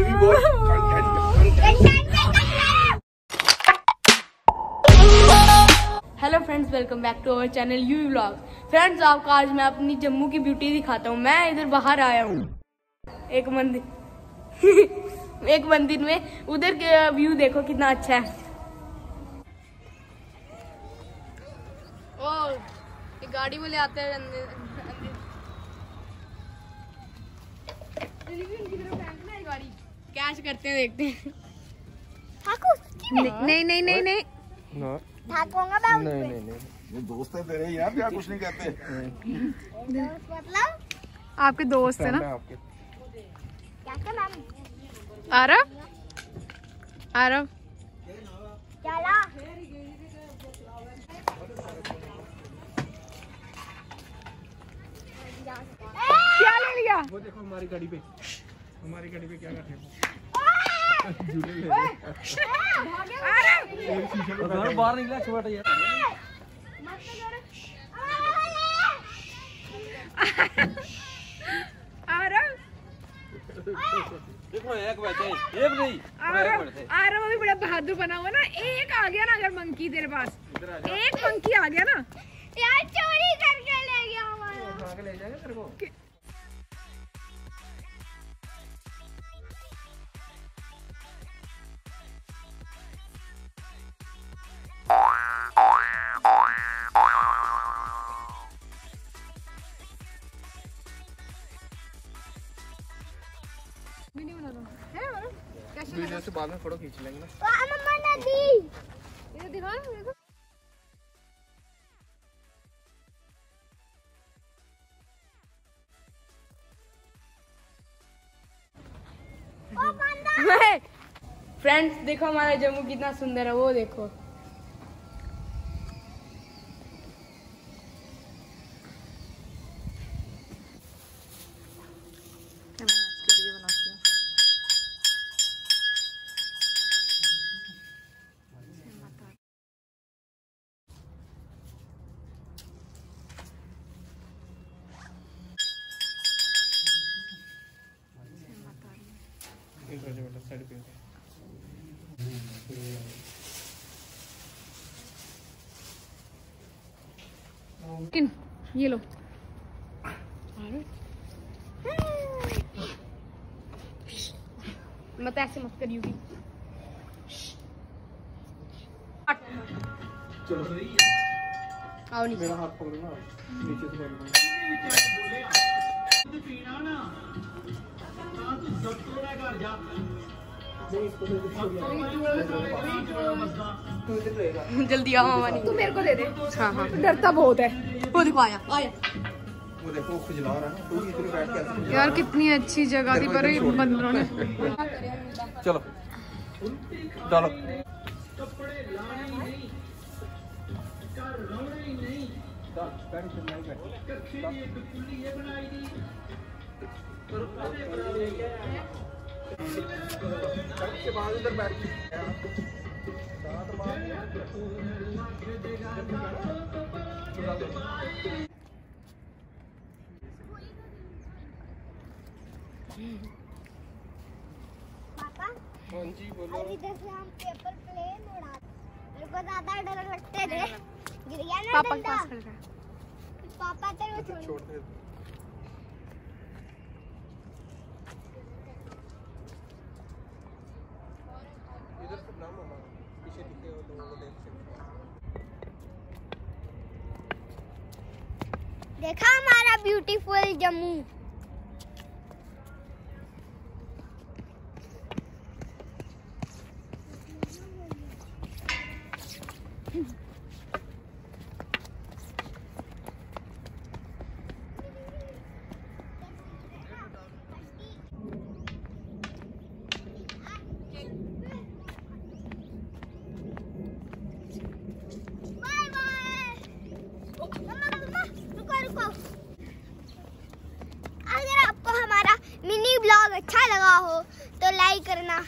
Bye hello friends welcome back to our channel you vlog friends आपको आज मैं अपनी जम्मू की ब्यूटी दिखाता हूँ। मैं इधर बाहर आया हूँ। एक मंदिर एक मंदिर में। उधर के व्यू देखो कितना अच्छा है। ओ ये गाड़ी वाले आते हैं कैच करते हैं देखते हैं। नहीं नहीं नहीं नहीं नहीं। नहीं नहीं ये दोस्त है तेरे यार क्या कुछ नहीं कहते। मतलब? आपके दोस्त है ना? आपके। आरव? आरव। चला क्या ले लिया? वो देखो हमारी गाड़ी पे। हमारी गाड़ी पे क्या कर रहे हैं बाहर निकला छोटा यार। आरव देखो एक बैठे एक नहीं आरव आरव अभी बड़ा बहादुर बना हुआ ना। एक आ गया ना अगर मंकी तेरे पास। एक मंकी आ गया ना। यार चोरी करके ले गया हमारा। ले जाएगा तेरे को कैसे वीडियो से बाद में फ़ोटो खींच लेंगे ना। फ्रेंड्स देखो हमारा जम्मू कितना सुंदर है वो देखो इस वजह बेटा साइड पे किन ये लो। मत ऐसे मत करियो की चलो आओ नीचे। मेरा हाथ पकड़ो ना। नीचे से जल्दी आओ हमारी तू मेरे को दे दे। हाँ हाँ। डरता बहुत है। वो देखो आया आया। वो देखो खुजला रहा है तू इधर बैठ के यार कितनी अच्छी जगह थी पर ये बंदरों ने चलो। डालो। पापा हाँ जी बोलो। अभी जैसे हम पेपर प्लेन उड़ा मेरे को ज़्यादा डर लगते थे गिर गया ना पापा के पास खड़ पापा तेरे को छोड़ दे इधर से नाम मामा देखा हमारा ब्यूटीफुल जम्मू बाय बाय मम्मा मम्मा रुको रुको अगर आपको हमारा मिनी ब्लॉग अच्छा लगा हो तो लाइक करना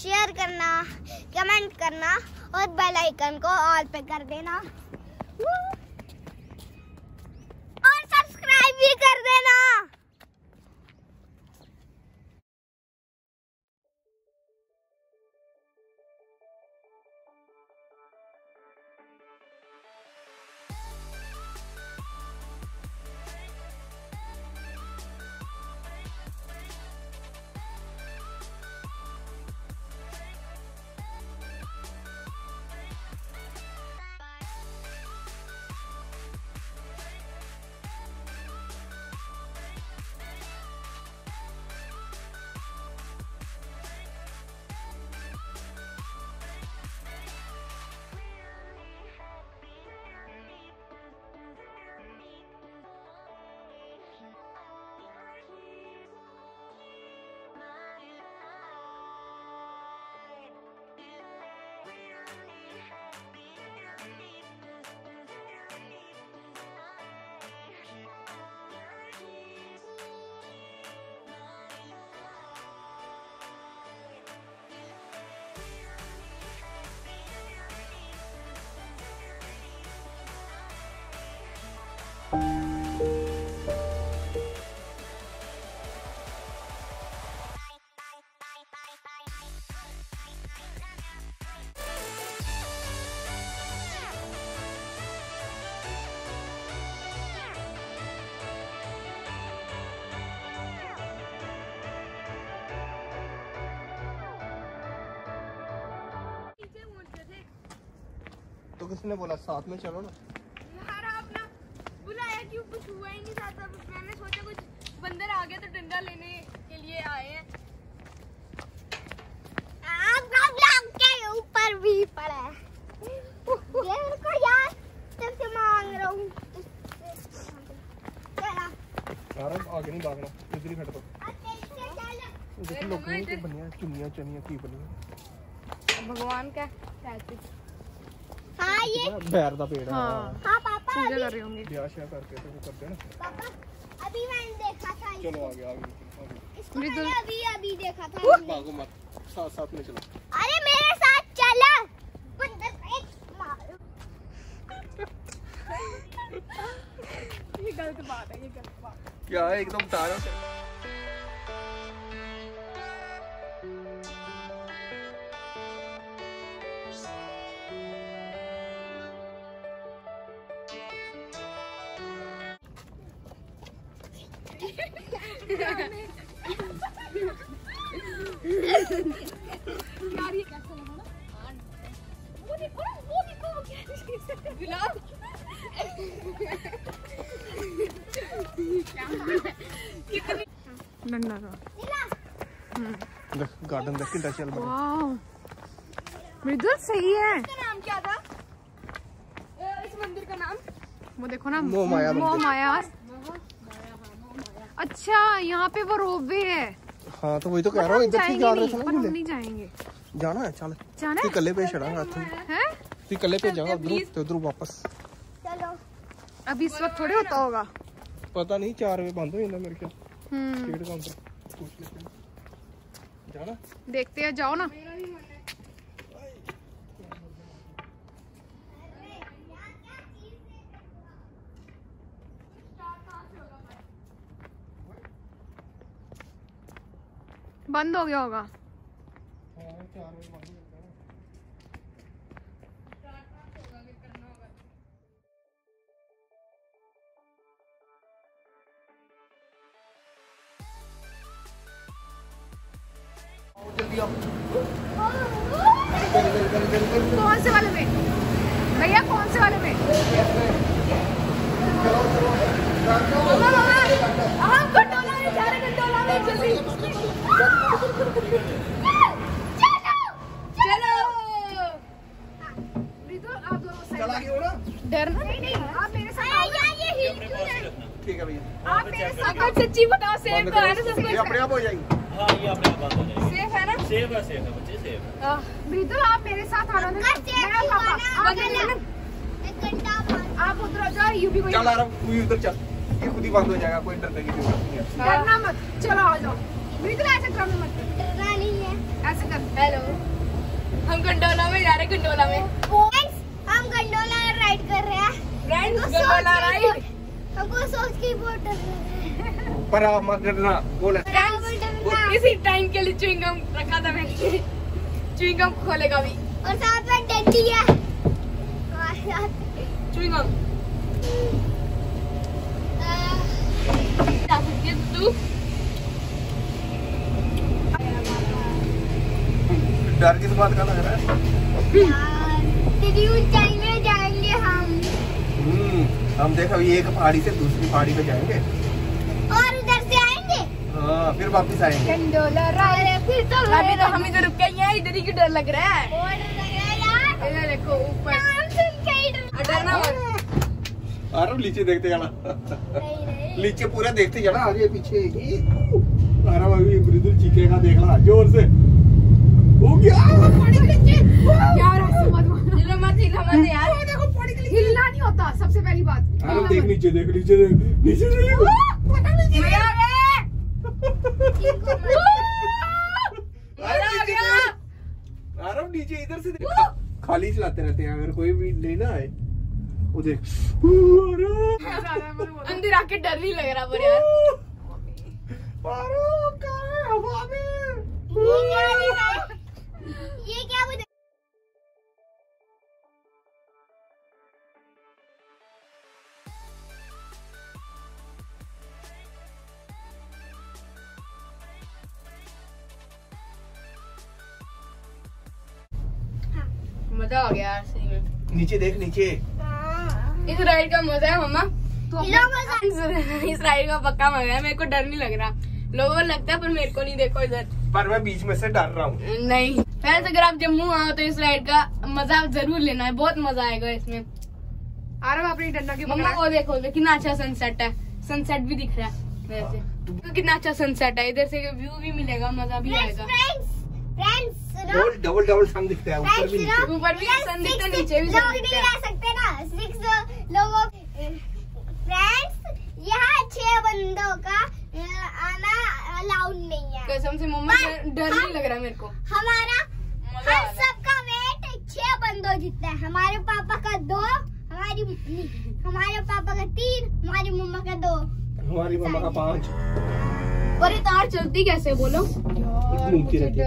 शेयर करना कमेंट करना और बेल आइकन को ऑल पे कर देना। और सब्सक्राइब भी कर देना। तो किसने बोला? साथ में चलो ना। यार आपने बुलाया क्यों? कुछ हुआ ही नहीं था तब। मैंने सोचा कुछ बंदर आ गया तो डंडा लेने के लिए आए हैं। आपका ब्लॉग के ऊपर भी पड़ा है। ये मेरे को यार सबसे मांग रहा हूँ। चला। यार आगे नहीं भागना। इधर ही खड़ दो अच्छे से चला। देखो लोगों की बनिया चुनिया चनिया की बनी भगवान का। ये बैर हाँ। हाँ। पापा पूजा अभी कर रहे होंगे। ब्याह श्याह करके तो वो करते अभी मैंने देखा था चलो आगे आगे। आगे। इसको मैंने अभी अभी देखा था भागो मत। साथ साथ में चलो। अरे मेरे साथ चला। बंदर एक ये गलत बात है ये गलत बात क्या है? एकदम तारा वाह मृदुल सही है। इसका नाम क्या था? इस मंदिर का नाम? वो देखो ना मोह माया मोह मंदिर। माया। अच्छा यहाँ पे वो रोपवे है। हाँ तो वही तो कह रहा हूँ इधर से जा रहे नहीं, थे ना नहीं जाएँगे। जाना है चल। जाना है? कल्ले पे चढ़ा हाथ हैं? तू कल्ले पे जाओ उधर तो उधर वापस। चलो। अभी इस वक्त थोड़े होता होगा। पता नहीं चार बजे बंद हो जाता मेरे ख्याल हम्म टिकट काउंटर पूछ लेते हैं जाना देखते हैं जाओ ना। बंद हो गया होगा। कौन से वाले में? भैया कौन से वाले में? हम गंडोला में जा रहे गंडोला में जल्दी। नहीं नहीं आप मेरे साथ आओ। ये हील क्यों है। ठीक है भैया। आप मेरे साथ सच्ची बताओ बंद तो है ना सब ये अपने आप हो जाएगी। हाँ ये अपने आप बंद हो जाएगी। सेफ़ है ना है बच्चे है मृदुल आप मेरे साथ आना अंकल मैं पापा। आप एक घंटा आप उधर जाओ यू भी चल आ रहा हूँ, तू उधर चल। ये खुद ही बंद हो जाएगा कोई डरने की ज़रूरत नहीं है। डरना मत। चलो आ जाओ। मृदुल ऐसे ड्रामे मत। डरना नहीं है। ऐसे कर हेलो। हम गंडोला में जा रहे गंडोला में। फ्रेंड्स हम गंडोला राइड कर रहे हैं। फ्रेंड्स गंडोला राइड हमको सोच के ही बहुत डर रहा है। पर आप मत डरना बोल। बराबर टाइम के लिए च्युइंगम रखा था मैंने। च्युइंगम खोलेगा भी और साथ में डंडी है। है तू? डर किस बात का लग रहा है? तेरी ऊंचाई में जाएँगे हम। हम्म, हम देख अभी एक पहाड़ी से दूसरी पहाड़ी पे जाएँगे। और फिर वापस आएँगे। फिर तो अभी तो हम इधर रुक गए हैं इधर ही क्यों डर लग रहा है? है देखो ऊपर। के ही डरना मत। अरे नीचे देखते जाना नहीं नहीं। पूरा देखते जाना आगे पीछे। ही अरे अभी मृदुल चीखेगा देखना ज़ोर से। हो गया। यार मत हिला मत हिला मत यार हिलना नहीं होता सबसे पहली बात। अरे देख नीचे देख नीचे देख। नीचे देख मैं आ गए इनको मत- अरे आ नीचे गया देख। अरे नीचे इधर से देख खाली चलाते रहते हैं अगर कोई भी लेना है वो देख अंदर आके डर नहीं लग रहा पर यार। है? हवा में। मज़ा आ गया यार सही में। नीचे देख नीचे। इस राइड का मज़ा है मम्मा। मज़ा इस राइड का पक्का मज़ा है मेरे को डर नहीं लग रहा। लोगों को लगता है पर मेरे को नहीं देखो इधर। पर मैं बीच में से डर रहा हूँ। नहीं। फ्रेंड्स अगर आप जम्मू आओ तो इस राइड का मज़ा ज़रूर लेना है बहुत मज़ा आएगा इसमें। आराम अपनी डंडा की मम्मा वो देखो कितना अच्छा सनसेट है। सनसेट भी दिख रहा है इधर से तो कितना अच्छा सनसेट है इधर से व्यू भी मिलेगा मज़ा भी आएगा। डबल डबल डबल सन दिखता है ऊपर भी नीचे। ऊपर भी सन दिखता है नीचे भी लोग सन नहीं दिखता है। सकते ना। सिक्स लोगों फ्रेंड्स यहाँ छह बंदों का आना अलाउड नहीं है। कसम से मम्मा डर नहीं लग रहा मेरे को। हमारा हम सबका वेट छह बंदों जितना है। हमारे पापा का दो हमारी हमारे पापा का तीन हमारी मम्मा का दो। हमारी मम्मा का पाँच। पर ये तार चलती कैसे बोलो? घूमती रहती है।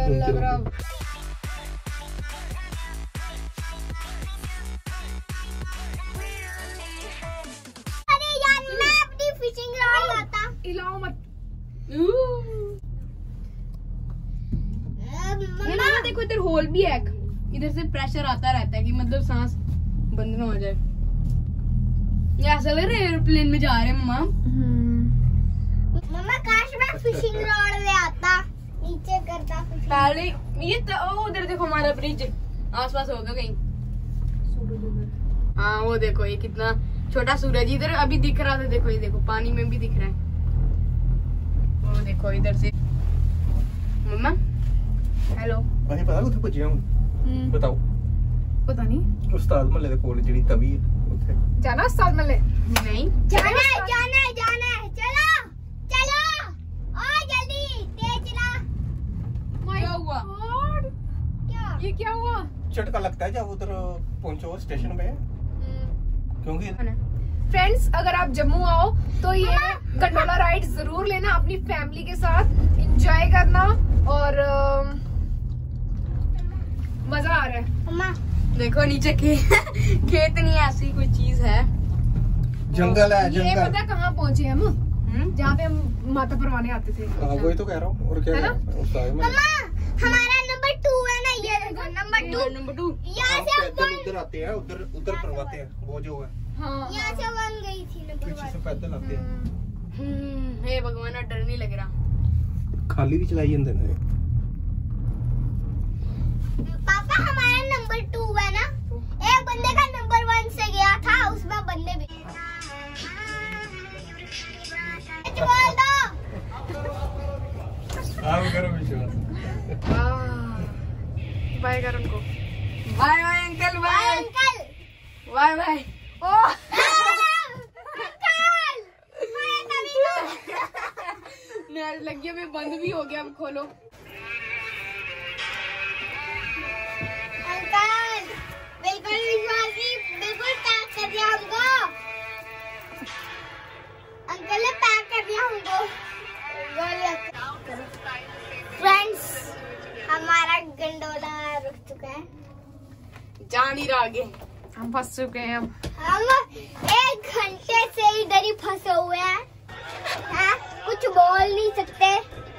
प्रेशर आता रहता है कि मतलब सांस बंद ना हो जाए। ऐसा लग रहा है एयरप्लेन में जा रहे हैं मम्मा। मम्मा काश मैं फिशिंग रॉड ले आता। नीचे करता पहले ये तो ओ, उधर देखो हमारा ब्रिज आसपास होगा कहीं। हाँ वो देखो ये कितना छोटा सूरज इधर अभी दिख रहा था देखो ये देखो पानी में भी दिख रहा है। वो देखो इधर से। मम्मा? हेलो। अरे पता कुछ भजिया हूँ। बताओ। पता नहीं उस्ताद मल्ले ਦੇ ਕੋਲ ਜਿਹੜੀ ਤਵੀ ਹੈ ਉੱਥੇ जाना उस्ताद मल्ले नहीं जाना है जाना है जाना है चलो चलो ओ जल्दी तेज चला क्या हुआ क्या ये क्या हुआ झटका लगता है जब उधर पहुंचो स्टेशन पे क्योंकि फ्रेंड्स अगर आप जम्मू आओ तो ये गंडोला राइड जरूर लेना अपनी फैमिली के साथ एंजॉय करना और अम, मजा आ रहा है मम्मा देखो नीचे खे, खेत नहीं ऐसी कोई चीज़ है। जंगल है जंगल। ये पता कहाँ पहुँचे हम? हम्म? जहाँ पे हम माता परवाने आते थे। आ, वही तो कह रहा हूँ। और क्या है हमारा नंबर टू है ना ये नंबर टू नंबर टू यहाँ हाँ, से उधर आते हैं उधर उधर करवाते हैं वो जो है। हाँ, यहाँ से बन गई थी पीछे से पैदल आते हैं। हम्म, हम्म, हे भगवान डर नहीं लग रहा। खाली भी चलाई अंदर। हैं पापा हमारा नंबर टू है ना? एक बंदे का नंबर वन से गया था उसमें बंदे भी कुछ बोल दो। आप करो बाय कर उनको। Bye bye uncle bye. Uncle. Bye bye. ओ अंकल। मैं कभी मैं लग गया मैं बंद भी हो गया अब खोलो। बिल्कुल विश्वास बिल्कुल पैक कर दिया हमको। अंकल ने पैक कर दिया हमको। फ्रेंड्स हमारा गंडोला रुक चुका है। जा नहीं रहा आगे। हम फंस चुके हैं अब। हम एक घंटे से इधर ही फंसे हुए हैं। हैं? कुछ बोल नहीं सकते।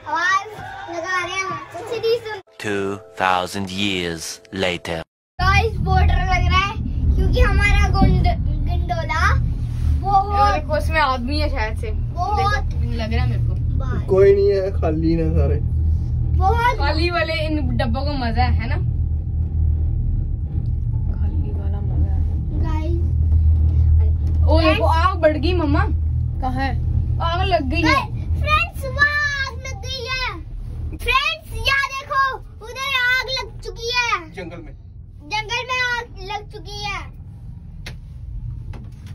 आवाज़ लगा रहे हैं। कुछ नहीं सुन 2,000 years later. गाइस बॉर्डर लग रहा है क्योंकि हमारा गंडोला ये देखो उसमें आदमी है शायद से। बहुत लग रहा है मेरे को। कोई नहीं है खाली ना सारे। बहुत खाली वाले इन डब्बों को मज़ा है है ना? खाली वाला मज़ा गाइस ओ देखो आग बढ़ गई मम्मा। कहाँ है? आग लग गई है। फ्रेंड्स आग लग गई है। फ्रेंड्स यहाँ देखो उधर आग लग चुकी है जंगल में। जंगल में आग लग चुकी है।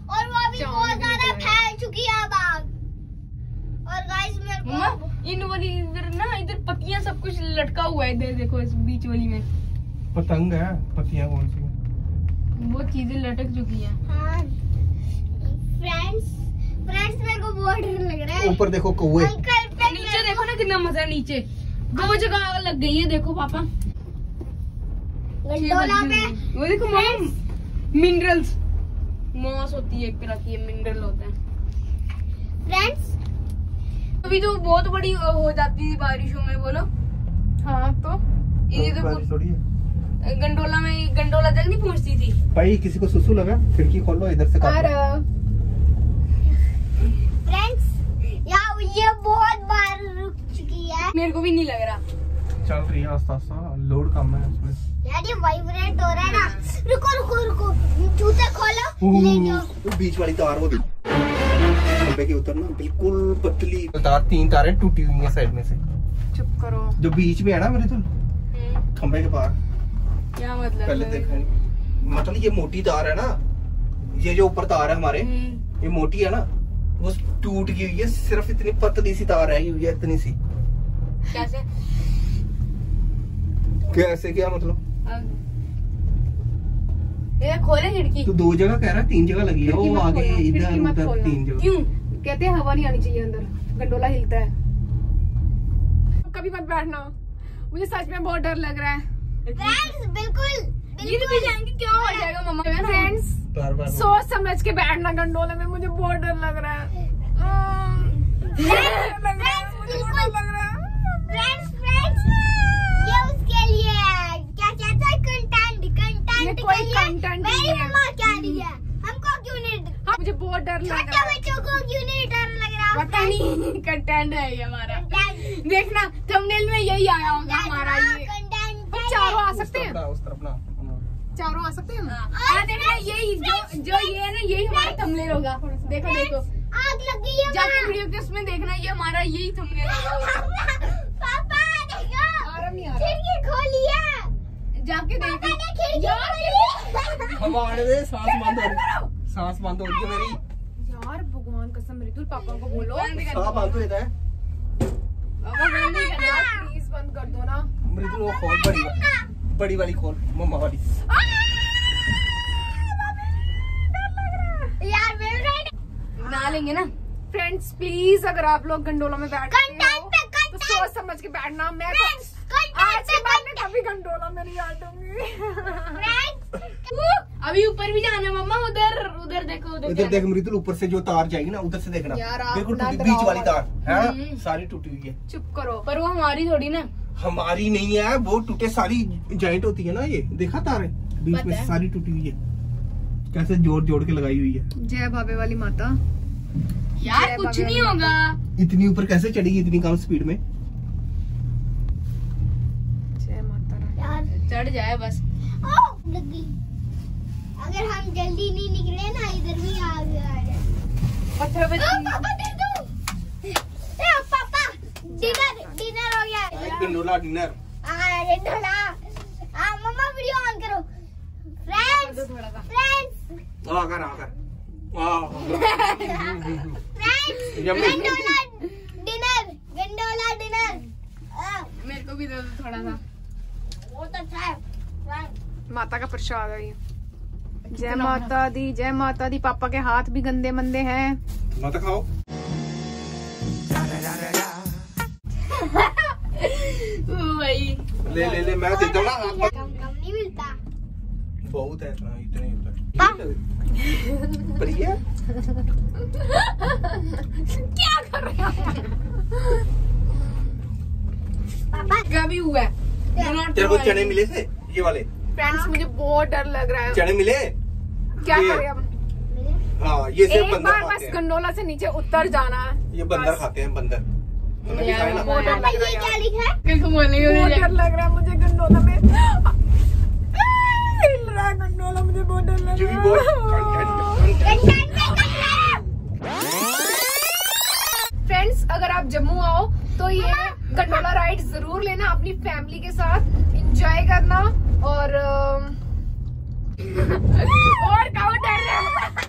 और वो अभी बहुत ज़्यादा फैल चुकी है अब आग। और गाइस मेरे को इन वाली इधर ना इधर पत्तियाँ सब कुछ लटका हुआ है। इधर देखो इस बीच वाली में। पतंग है पतियाँ कौन सी वो चीज़ें लटक चुकी है। हाँ फ्रेंड्स फ्रेंड्स मेरे को बहुत डर लग रहा है। ऊपर देखो कौवे। नीचे देखो ना कितना मज़ा है नीचे। दो जगह आग लग गई है देखो पापा। गंडोला पे वो देखो मम्मा मिनरल्स मॉस होती है एक तरह की मिनरल होता है। फ्रेंड्स अभी तो बहुत बड़ी हो जाती थी बारिशों में बोलो। हाँ तो? ये तो है। गंडोला में गंडोला तक नहीं पहुँचती थी? भाई किसी को सुसु लगा खिड़की खोलो इधर से फ्रेंड्स यार ये बहुत बार रुक चुकी है। मेरे को भी नहीं लग रहा। चल रही है आस्ता आस्ता लोड कम है उसमें यार ये वाइब्रेट हो रहा है ना। रुको रुको रुको। जूते खोलो ले जाओ। बीच वाली तार वो खंबे के उतर बिल्कुल पतली। तार तीन तारें टूटी हुई हैं साइड में से। चुप करो। जो बीच में है ना मेरे तो। हम्म, खंबे के पार। क्या मतलब? पहले देखा। मतलब ये मोटी तार है ना। ये जो ऊपर तार है हमारे हम्म, ये मोटी है ना। वो टूट गई हुई है। सिर्फ़ इतनी पतली सी तार रही हुई है इतनी सी। कैसे? कैसे क्या मतलब? ये खोले खिड़की। तू दो जगह कह रहा है तीन जगह लगी है वो आगे इधर उधर तीन जगह। क्यों? कहते हैं हवा नहीं आनी चाहिए अंदर गंडोला हिलता है। कभी मत बैठना। मुझे सच में बहुत डर लग रहा है। फ्रेंड्स बिल्कुल गिर भी जाएँगे क्या हो जाएगा मम्मा? फ्रेंड्स सोच समझ के बैठना गंडोले में मुझे बहुत डर लग रहा है। अम, डर लग रहा मुझे बहुत डर लग रहा फ्रेंड्स फ्रेंड्स ये उसके लिए है। क्या कहता है कंटेंट ये कंटेंट कोई के लिए content नहीं मेरी है। मम्मा कह रही है हमको क्यों नहीं हाँ, मुझे बहुत डर लग छोटे रहा है बच्चों को क्यों नहीं डर नहीं कंटेंट है ये हमारा। देखना थंबनेल में यही आया होगा हमारा ये। चारों आ सकते हैं? ना उस तरफ़ ना। चारों आ सकते हैं? हम? हाँ देखना यही जो जो ये है ना यही हमारा थंबनेल होगा। देखो देखो। आग लग गई है जाके वीडियो के उसमें देखना ये हमारा यही थंबनेल होगा। पापा देखो। आराम नहीं आ रहा। खिड़की खोली जाके देखो। ने खिड़की खोली हम सांस बंद हो रही सांस बंद हो रही है मेरी। कसम रितुल पापा को बोलो। हो प्लीज़ बंद कर दो। ना। मृदुल वो खोल बड़ी वाली बड़ी वाली खोल मम्मा वाली। यार ना लेंगे ना। फ्रेंड्स प्लीज़ अगर आप लोग गंडोला में बैठ पे तो सोच समझ के बैठना। मैं तो आज के बाद में कभी गंडोला में नहीं आटूँगी अभी ऊपर भी जाना है मम्मा उधर। उधर देखो उधर देख मृदुल ऊपर से जो तार जाएगी ना उधर से देखना। बिल्कुल बीच वाली तार है? हम्म। सारी टूटी हुई है। चुप करो पर वो हमारी थोड़ी ना। हमारी नहीं है वो टूटे सारी जॉइंट होती है ना ये। देखा तार? बीच में सारी टूटी हुई है। कैसे जोड़ जोड़ के लगाई हुई है। जय बाबे वाली माता। यार कुछ नहीं होगा। इतनी ऊपर कैसे चढ़ेगी इतनी कम स्पीड में? जय माता चढ़ जाए बस। ओह लग। अगर हम जल्दी नहीं निकले ना इधर भी आ गया पत्थर पापा दे दो ए, पापा डिनर डिनर हो गया गंडोला डिनर आ डिनर आ मम्मा वीडियो ऑन करो friends friends gondola dinner gondola dinner मेरे को भी दे दो थोड़ा सा वो तो अच्छा है माता का प्रसाद है ये जय माता दी जय माता दी। पापा के हाथ भी गंदे मंदे हैं। मत खाओ। ले ले ले मैं देता ना। कम कम नहीं मिलता। बहुत है इतना इतने हाँ। प्रिया क्या कर रहे हैं? पापा। क्या भी हुआ है? तेरे को चने मिले थे? ये वाले। फ्रेंड्स मुझे बहुत डर लग रहा है। चने मिले? क्या करें अब हाँ ये सिर्फ़ एक बंदर बार खाते बस गंडोला से नीचे उतर जाना। है ये बंदर खाते हैं बंदर। तूने यार, दिखाया ना? बहुत डर पापा ये क्या लिखा है? किसको बोलेंगे बहुत उधर डर लग रहा है मुझे गंडोला में। हिल रहा है गंडोला मुझे बहुत डर लग रहा है कंटेंट पे कंटेंट फ्रेंड्स अगर आप जम्मू आओ तो ये गंडोला राइड ज़रूर लेना अपनी फैमिली के साथ। एंजॉय करना और और डर रहे हैं।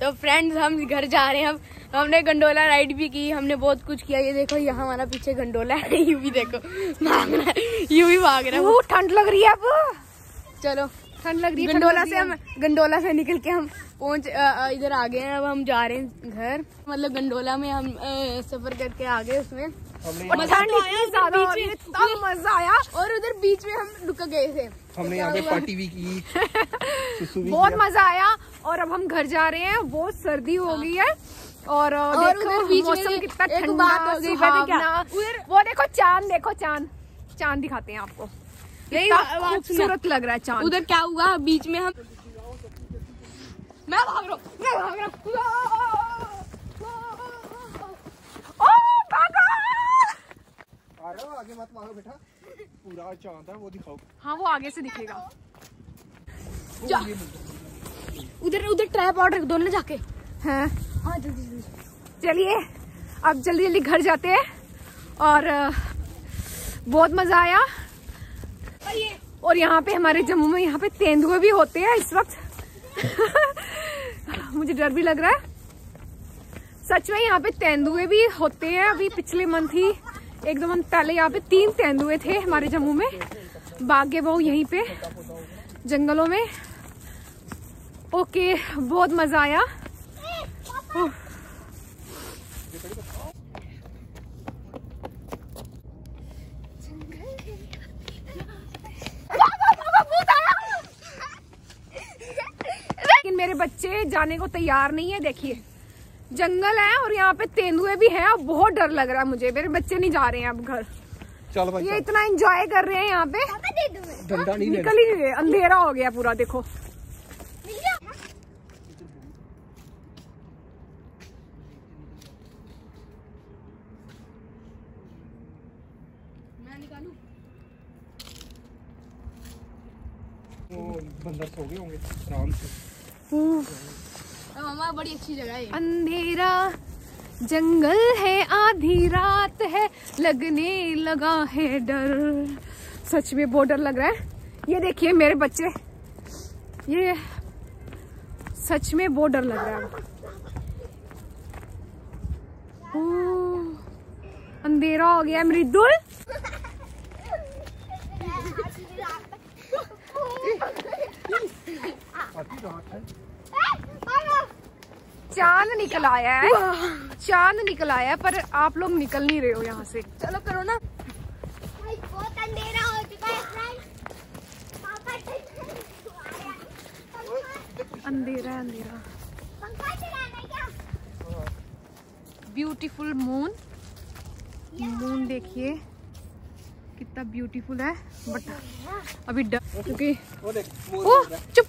तो फ्रेंड्स हम घर जा रहे हैं। अब हमने गंडोला राइड भी की हमने बहुत कुछ किया। ये देखो यहाँ हमारा पीछे गंडोला है। यू भी देखो भाग रहा है। यू भी भाग रहा है। ठंड लग रही है अब। चलो ठंड लग रही है गंडोला से हम गंडोला से निकल के हम पहुँच इधर आ गए हैं। अब हम जा रहे हैं घर। मतलब गंडोला में हम सफ़र करके आ गए उसमें। ठंड तो आया इतनी ज़्यादा हो रही है, मज़ा आया। और उधर बीच में हम रुक गए थे। हमने यहाँ पे पार्टी भी की बहुत मज़ा आया। और अब हम घर जा रहे हैं। बहुत सर्दी हो गई है। और, और देखो मौसम कितना ठंडा हो गई, है क्या? वो देखो चाँद देखो चाँद। चाँद दिखाते हैं आपको। खूबसूरत लग रहा है चाँद। उधर क्या हुआ? बीच में हम मैं भाग रहा हूँ मैं भाग रहा हूँ। ओ भागो आ रहे हो आगे मत भागो बेटा। पूरा चाँद है वो दिखाओ। हाँ वो आगे से दिखेगा। उधर उधर ट्रैप और रख दो ना जाके। हाँ। हाँ जल्दी जल्दी। चलिए अब जल्दी जल्दी घर जाते हैं। और बहुत मज़ा आया। और यहाँ पे हमारे जम्मू में यहाँ पे तेंदुए भी होते हैं इस वक्त। मुझे डर भी लग रहा है। सच में यहाँ पे तेंदुए भी होते हैं अभी पिछले मंथ ही। एक दो मंथ पहले यहाँ पे तीन तेंदुए थे हमारे जम्मू में। बागे वो यहीं पे, जंगलों में। ओके, बहुत मज़ा आया उफ। लेकिन मेरे बच्चे जाने को तैयार नहीं है देखिए। जंगल है और यहाँ पे तेंदुए भी हैं और बहुत डर लग रहा है मुझे। मेरे बच्चे नहीं जा रहे हैं अब घर। चलो भाई ये इतना एंजॉय कर रहे हैं यहाँ पे। निकल ही नहीं रहे अंधेरा हो गया पूरा देखो मैं निकालू वो बंदर सो गए होंगे आराम से मामा बड़ी अच्छी जगह है अंधेरा जंगल है आधी रात है लगने लगा है डर। सच में बहुत डर लग रहा है। ये देखिए मेरे बच्चे। ये सच में बहुत डर लग रहा है। ओह, अंधेरा हो गया मृदुल। चाँद निकल आया है। चाँद निकल आया है पर आप लोग निकल नहीं रहे हो यहाँ से। चलो करो ना। बहुत अंधेरा हो चुका है अंधेरा अंधेरा। पंखा चलाना क्या? ब्यूटीफुल मून मून देखिए। कितना ब्यूटीफुल है बट अभी डर क्योंकि वो देख मोर ओ। चुप।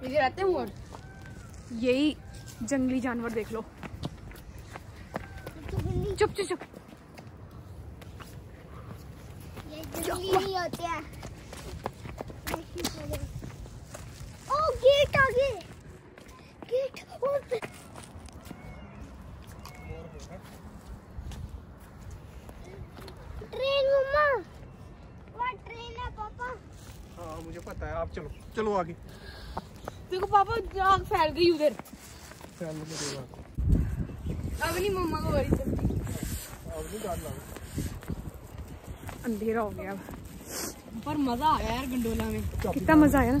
मोर इधर रहते हैं मोर यही जंगली जानवर देख लो। चुप चुप चुप। जंगली होते हैं। ओ गेट आ गए गेट ओपन ट्रेन मम्मा ट्रेन है पापा। हाँ मुझे पता है। आप चलो चलो आगे। देखो पापा आग फैल गई उधर। अब नहीं मम्मा को बड़ी लगा अंधेरा हो गया पर मज़ा आया यार गंडोला में। कितना मज़ा आया ना।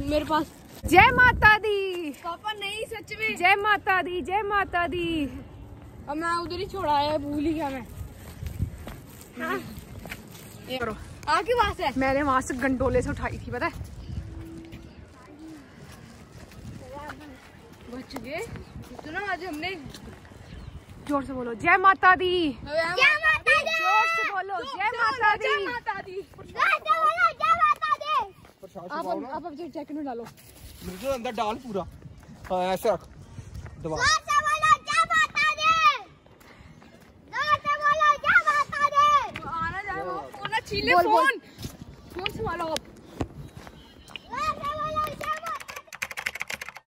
मेरे पास जय माता दी। पापा नहीं सच में। जय माता दी जय माता दी। अब मैं उधर ही छोड़ा है भूल ही गया मैं। ये करो। आपके पास है मैंने वहाँ से गंडोले से उठाई थी पता है? बच गए तो आज हमने ज़ोर से बोलो जय माता दी। जय माता दी। ज़ोर से बोलो जय माता दी। जय माता दी। जय बोलो माता दी। प्रसाद आप आप अब जैकेट में डालो। मुझे अंदर डाल पूरा। ऐसे रख। दबा। ज़ोर से बोलो जय माता दी। ज़ोर से बोलो जय माता दी। आना जाए वो फ़ोन छीले बोल, बोल। फ़ोन। फ़ोन संभालो आप